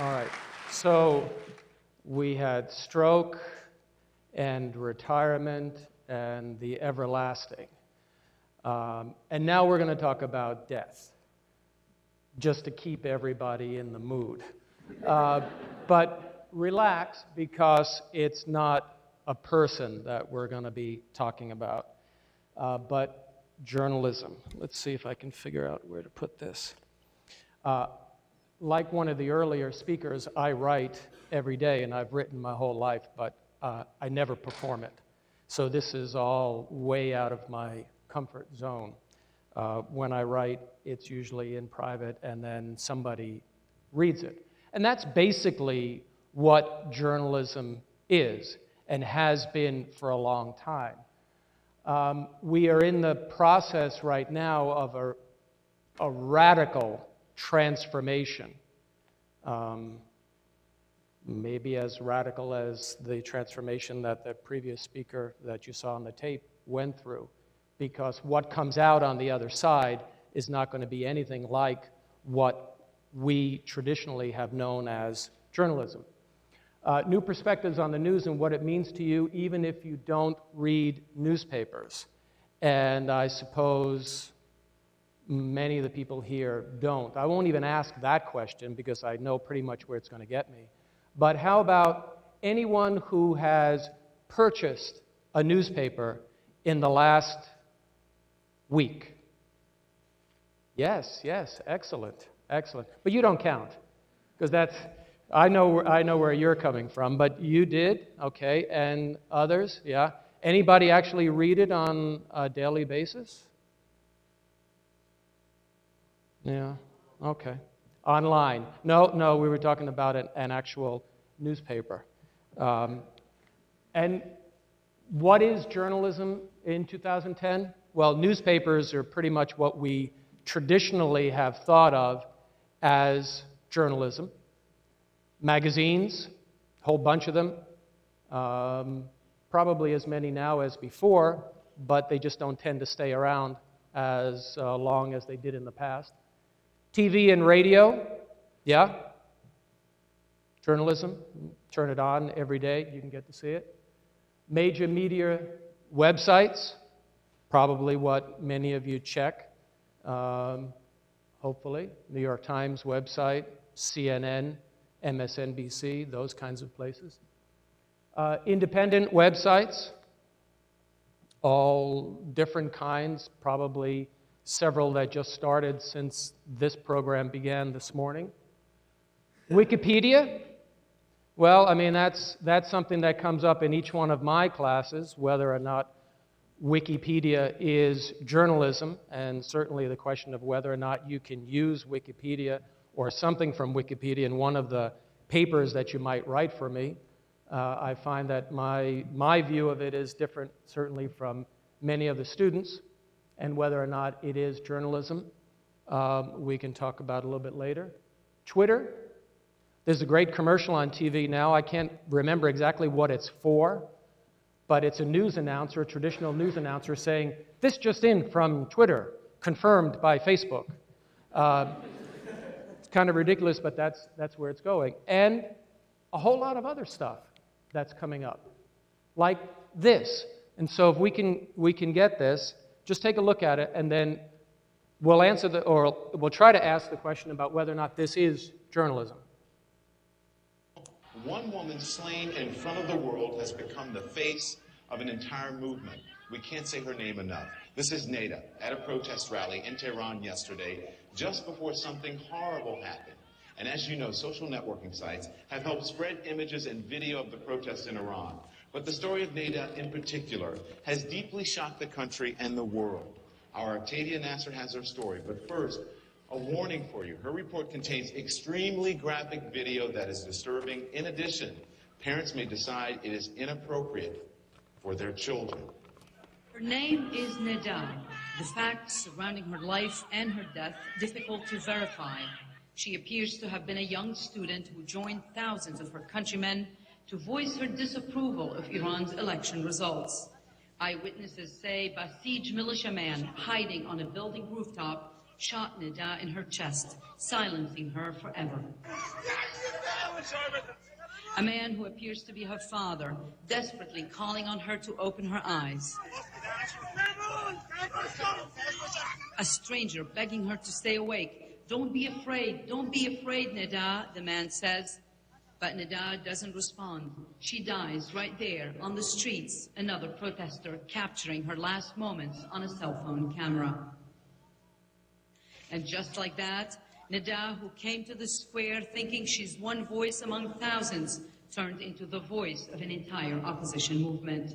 All right. So we had stroke and retirement and the everlasting. Um, and now we're going to talk about death, just to keep everybody in the mood. Uh, but relax because it's not a person that we're going to be talking about, uh, but journalism. Let's see if I can figure out where to put this. Uh, like one of the earlier speakers, I write every day, and I've written my whole life, but uh, I never perform it. So this is all way out of my comfort zone. Uh, when I write, it's usually in private, and then somebody reads it. And that's basically what journalism is and has been for a long time. Um, we are in the process right now of a, a radical transformation. Um, maybe as radical as the transformation that the previous speaker that you saw on the tape went through, because what comes out on the other side is not going to be anything like what we traditionally have known as journalism. Uh, new perspectives on the news and what it means to you, even if you don't read newspapers. And I suppose many of the people here don't. I won't even ask that question because I know pretty much where it's going to get me. But how about anyone who has purchased a newspaper in the last week? Yes, yes, excellent, excellent. But you don't count because that's, I know, I know where you're coming from, but you did, okay, and others, yeah. Anybody actually read it on a daily basis? Yeah, okay. Online. No, no, we were talking about an, an actual newspaper. Um, and what is journalism in 2010? Well, newspapers are pretty much what we traditionally have thought of as journalism. Magazines, a whole bunch of them, um, probably as many now as before, but they just don't tend to stay around as uh, long as they did in the past. TV and radio, yeah. Journalism, turn it on every day, you can get to see it. Major media websites, probably what many of you check, um, hopefully. New York Times website, CNN, MSNBC, those kinds of places. Uh, independent websites, all different kinds, probably several that just started since this program began this morning. Wikipedia, well, I mean, that's, that's something that comes up in each one of my classes, whether or not Wikipedia is journalism, and certainly the question of whether or not you can use Wikipedia or something from Wikipedia in one of the papers that you might write for me. Uh, I find that my, my view of it is different, certainly, from many of the students and whether or not it is journalism, um, we can talk about a little bit later. Twitter, there's a great commercial on TV now. I can't remember exactly what it's for, but it's a news announcer, a traditional news announcer, saying, This just in from Twitter, confirmed by Facebook. Uh, it's kind of ridiculous, but that's, that's where it's going. And a whole lot of other stuff that's coming up, like this. And so if we can, we can get this, just take a look at it, and then we'll answer the, or we'll try to ask the question about whether or not this is journalism. One woman slain in front of the world has become the face of an entire movement. We can't say her name enough. This is Neda at a protest rally in Tehran yesterday, just before something horrible happened. And as you know, social networking sites have helped spread images and video of the protests in Iran. But the story of Neda in particular has deeply shocked the country and the world. Our Octavia Nasr has her story, but first, a warning for you. Her report contains extremely graphic video that is disturbing. In addition, parents may decide it is inappropriate for their children. Her name is Neda. The facts surrounding her life and her death difficult to verify. She appears to have been a young student who joined thousands of her countrymen to voice her disapproval of Iran's election results. Eyewitnesses say Basij militiaman hiding on a building rooftop shot Neda in her chest, silencing her forever. A man who appears to be her father, desperately calling on her to open her eyes. A stranger begging her to stay awake. Don't be afraid, don't be afraid, Neda, the man says. But Neda doesn't respond. She dies right there on the streets, another protester capturing her last moments on a cell phone camera. And just like that, Neda, who came to the square thinking she's one voice among thousands, turned into the voice of an entire opposition movement.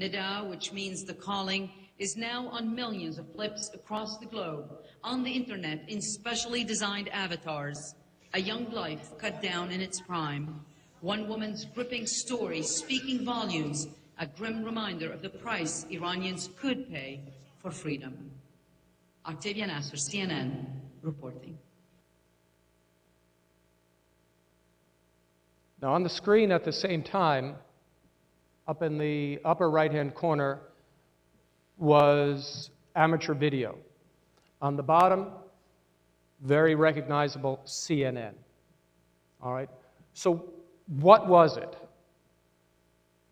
Neda, which means the calling, is now on millions of clips across the globe, on the internet in specially designed avatars. A young life cut down in its prime. One woman's gripping story speaking volumes, a grim reminder of the price Iranians could pay for freedom. Octavia Nasr, CNN, reporting. Now, on the screen at the same time, up in the upper right hand corner, was amateur video. On the bottom, very recognizable CNN. All right? So, what was it?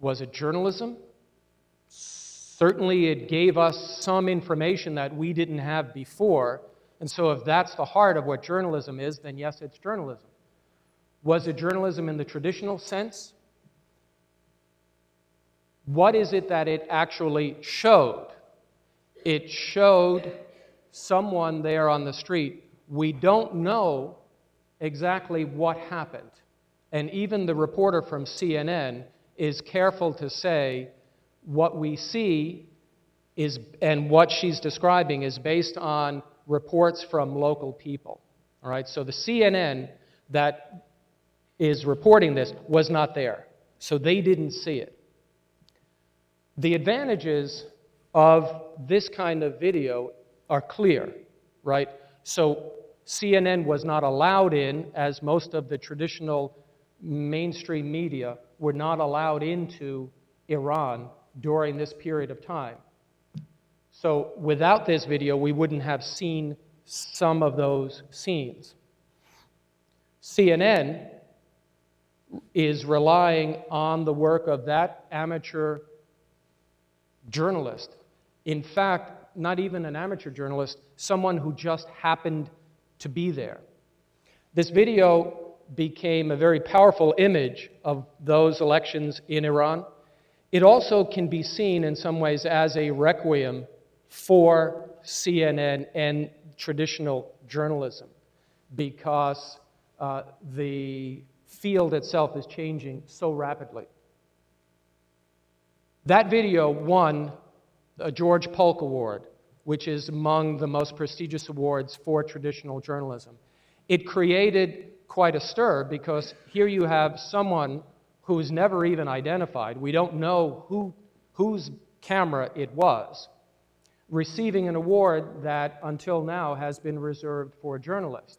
Was it journalism? Certainly, it gave us some information that we didn't have before. And so, if that's the heart of what journalism is, then yes, it's journalism. Was it journalism in the traditional sense? What is it that it actually showed? It showed someone there on the street. We don't know exactly what happened. And even the reporter from CNN is careful to say what we see is, and what she's describing is based on reports from local people. All right, so the CNN that is reporting this was not there. So they didn't see it. The advantages of this kind of video are clear, right? So CNN was not allowed in, as most of the traditional mainstream media were not allowed into Iran during this period of time. So without this video, we wouldn't have seen some of those scenes. CNN is relying on the work of that amateur journalist. In fact, not even an amateur journalist, someone who just happened to be there. This video became a very powerful image of those elections in Iran. It also can be seen in some ways as a requiem for CNN and traditional journalism because uh, the field itself is changing so rapidly. That video won a George Polk Award, which is among the most prestigious awards for traditional journalism. It created quite a stir because here you have someone who's never even identified, we don't know who, whose camera it was, receiving an award that until now has been reserved for journalists.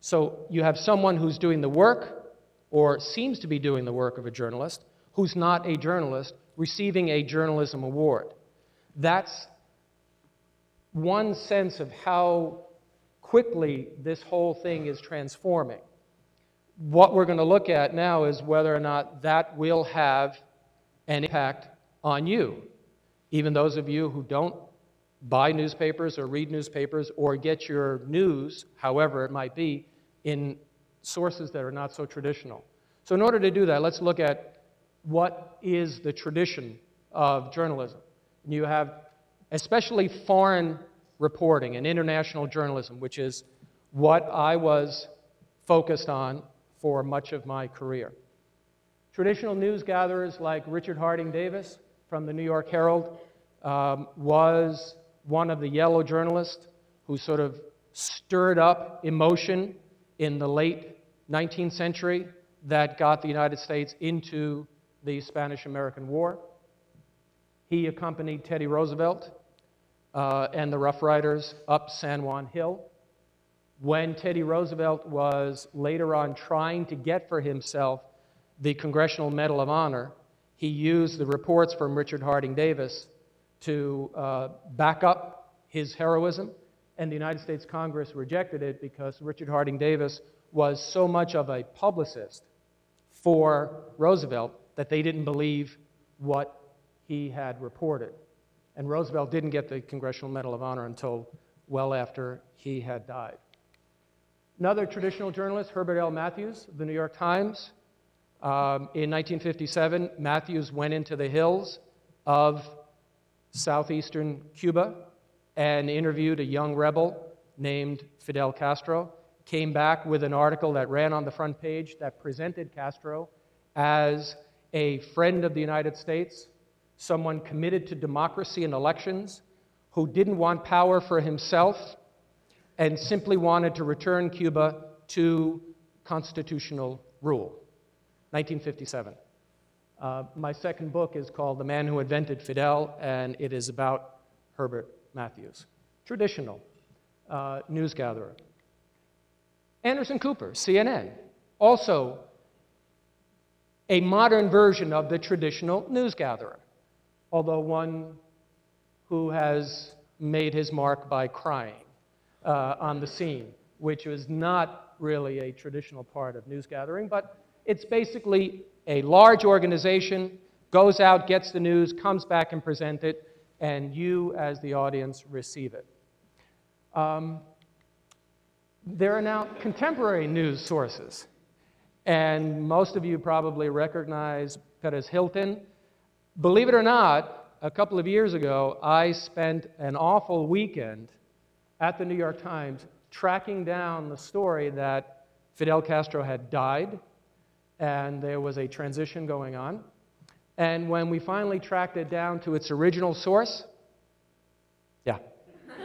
So you have someone who's doing the work or seems to be doing the work of a journalist who's not a journalist receiving a journalism award. That's one sense of how quickly this whole thing is transforming. What we're going to look at now is whether or not that will have an impact on you. Even those of you who don't buy newspapers or read newspapers or get your news, however it might be, in sources that are not so traditional. So, in order to do that, let's look at what is the tradition of journalism. You have especially foreign reporting and international journalism, which is what I was focused on for much of my career. Traditional news gatherers like Richard Harding Davis from the New York Herald um, was one of the yellow journalists who sort of stirred up emotion in the late 19th century that got the United States into the Spanish American War. He accompanied Teddy Roosevelt uh, and the Rough Riders up San Juan Hill. When Teddy Roosevelt was later on trying to get for himself the Congressional Medal of Honor, he used the reports from Richard Harding Davis to uh, back up his heroism and the United States Congress rejected it because Richard Harding Davis was so much of a publicist for Roosevelt that they didn't believe what he had reported. And Roosevelt didn't get the Congressional Medal of Honor until well after he had died. Another traditional journalist, Herbert L. Matthews of the New York Times. Um, in 1957, Matthews went into the hills of southeastern Cuba and interviewed a young rebel named Fidel Castro. Came back with an article that ran on the front page that presented Castro as a friend of the United States, someone committed to democracy and elections, who didn't want power for himself and simply wanted to return Cuba to constitutional rule. 1957. Uh, my second book is called The Man Who Invented Fidel, and it is about Herbert Matthews. Traditional uh, news gatherer. Anderson Cooper, CNN, also a modern version of the traditional news gatherer, although one who has made his mark by crying uh, on the scene, which was not really a traditional part of news gathering, but it's basically a large organization goes out, gets the news, comes back and presents it, and you, as the audience, receive it. Um, there are now contemporary news sources, and most of you probably recognize Perez Hilton. Believe it or not, a couple of years ago, I spent an awful weekend at the New York Times tracking down the story that Fidel Castro had died and there was a transition going on. And when we finally tracked it down to its original source, yeah.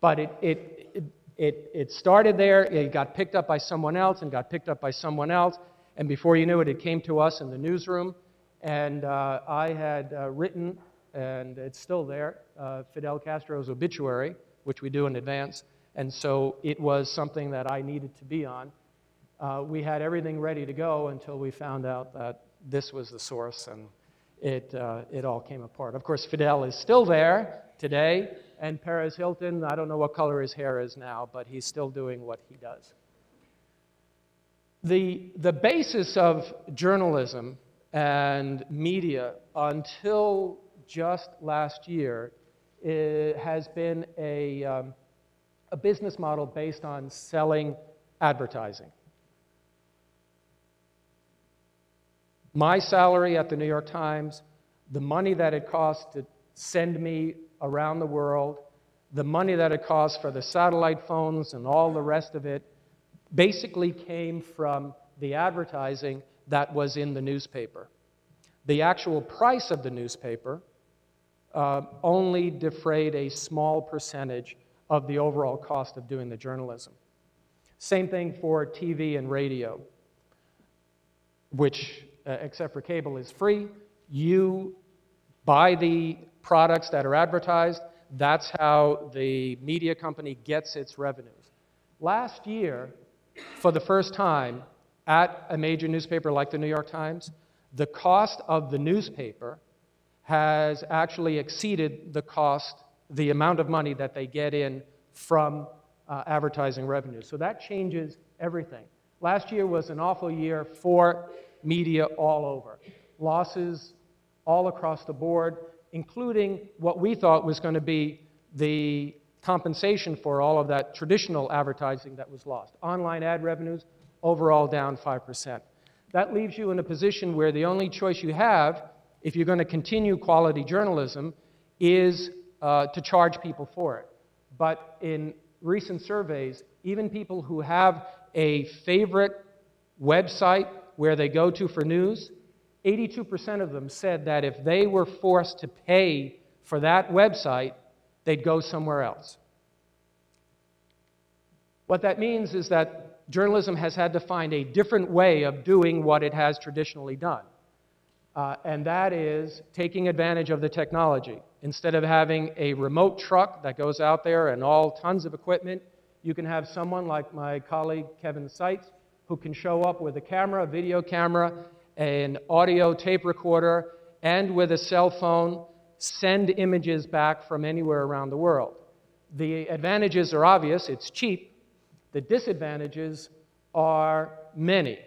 but it, it, it, it started there, it got picked up by someone else, and got picked up by someone else, and before you knew it, it came to us in the newsroom. And uh, I had uh, written, and it's still there, uh, Fidel Castro's obituary, which we do in advance. And so it was something that I needed to be on uh, we had everything ready to go until we found out that this was the source and it, uh, it all came apart. Of course, Fidel is still there today, and Perez Hilton, I don't know what color his hair is now, but he's still doing what he does. The, the basis of journalism and media until just last year has been a, um, a business model based on selling advertising. my salary at the New York Times, the money that it costs to send me around the world, the money that it costs for the satellite phones and all the rest of it, basically came from the advertising that was in the newspaper. The actual price of the newspaper uh, only defrayed a small percentage of the overall cost of doing the journalism. Same thing for TV and radio, which uh, except for cable, is free. You buy the products that are advertised. That's how the media company gets its revenues. Last year, for the first time, at a major newspaper like the New York Times, the cost of the newspaper has actually exceeded the cost, the amount of money that they get in from uh, advertising revenue. So that changes everything. Last year was an awful year for media all over. Losses all across the board, including what we thought was going to be the compensation for all of that traditional advertising that was lost. Online ad revenues overall down 5%. That leaves you in a position where the only choice you have, if you're going to continue quality journalism, is uh, to charge people for it. But in recent surveys, even people who have a favorite website where they go to for news, 82% of them said that if they were forced to pay for that website, they'd go somewhere else. What that means is that journalism has had to find a different way of doing what it has traditionally done. Uh, and that is taking advantage of the technology. Instead of having a remote truck that goes out there and all tons of equipment, you can have someone like my colleague Kevin Sites who can show up with a camera, a video camera, an audio tape recorder, and with a cell phone, send images back from anywhere around the world. The advantages are obvious it's cheap, the disadvantages are many.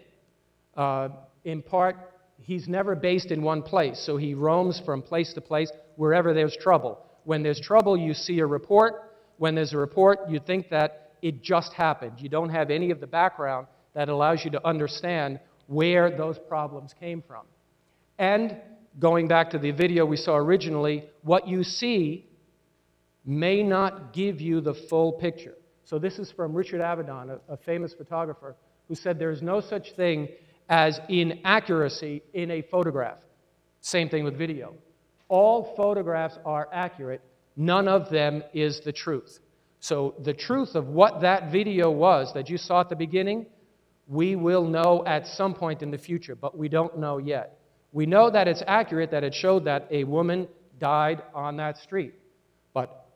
Uh, in part, he's never based in one place, so he roams from place to place wherever there's trouble. When there's trouble, you see a report. When there's a report, you think that it just happened. You don't have any of the background that allows you to understand where those problems came from. And going back to the video we saw originally, what you see may not give you the full picture. So, this is from Richard Avedon, a, a famous photographer, who said there's no such thing as inaccuracy in a photograph. Same thing with video. All photographs are accurate, none of them is the truth. So, the truth of what that video was that you saw at the beginning, we will know at some point in the future, but we don't know yet. We know that it's accurate, that it showed that a woman died on that street. But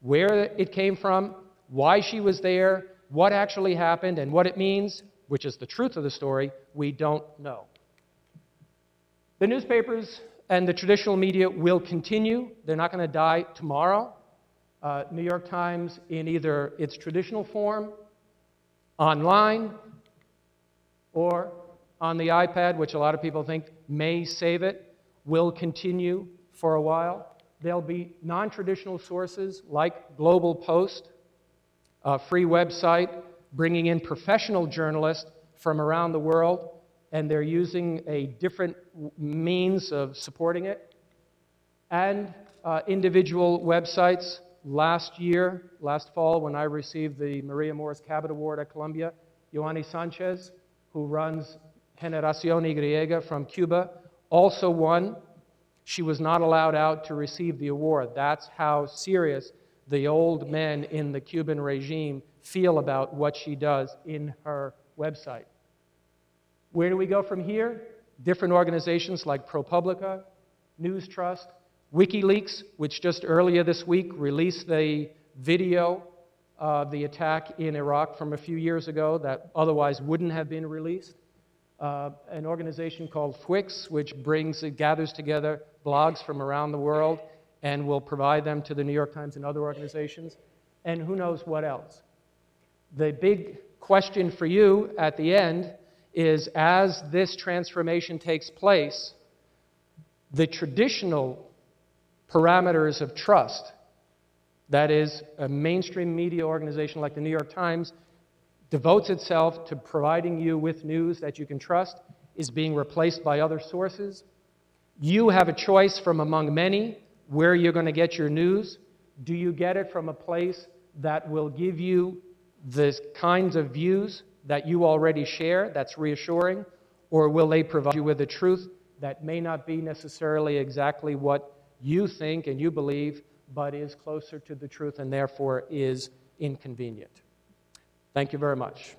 where it came from, why she was there, what actually happened, and what it means, which is the truth of the story, we don't know. The newspapers and the traditional media will continue. They're not going to die tomorrow. Uh, New York Times, in either its traditional form, online, or on the iPad, which a lot of people think may save it, will continue for a while. There'll be non traditional sources like Global Post, a free website bringing in professional journalists from around the world, and they're using a different means of supporting it. And uh, individual websites. Last year, last fall, when I received the Maria Moors Cabot Award at Columbia, Yoani Sanchez, who runs Generación Y from Cuba, also won. She was not allowed out to receive the award. That's how serious the old men in the Cuban regime feel about what she does in her website. Where do we go from here? Different organizations like ProPublica, News Trust, WikiLeaks, which just earlier this week released the video of the attack in Iraq from a few years ago that otherwise wouldn't have been released. Uh, an organization called FWIX, which brings, gathers together blogs from around the world and we'll provide them to the New York Times and other organizations, and who knows what else. The big question for you at the end is as this transformation takes place, the traditional parameters of trust, that is, a mainstream media organization like the New York Times, devotes itself to providing you with news that you can trust, is being replaced by other sources. You have a choice from among many where you're going to get your news. Do you get it from a place that will give you the kinds of views that you already share, that's reassuring, or will they provide you with a truth that may not be necessarily exactly what you think and you believe, but is closer to the truth and therefore is inconvenient? Thank you very much.